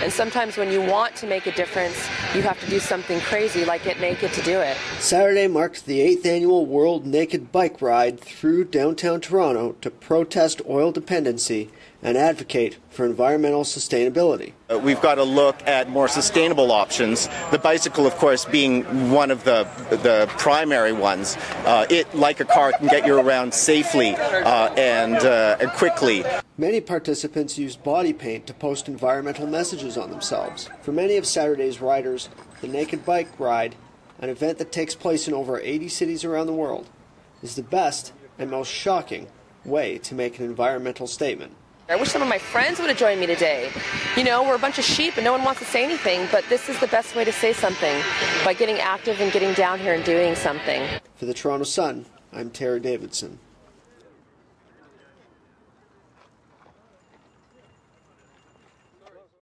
And sometimes when you want to make a difference, you have to do something crazy like get naked to do it. Saturday marked the 8th annual World Naked Bike Ride through downtown Toronto to protest oil dependency and advocate for environmental sustainability. Uh, we've got to look at more sustainable options. The bicycle, of course, being one of the the primary ones. Uh, it, like a car, can get you around safely uh, and, uh, and quickly. Many participants used body paint to post environmental messages on themselves. For many of Saturday's riders, the Naked Bike Ride, an event that takes place in over 80 cities around the world, is the best and most shocking way to make an environmental statement. I wish some of my friends would have joined me today. You know, we're a bunch of sheep and no one wants to say anything, but this is the best way to say something by getting active and getting down here and doing something. For the Toronto Sun, I'm Terry Davidson.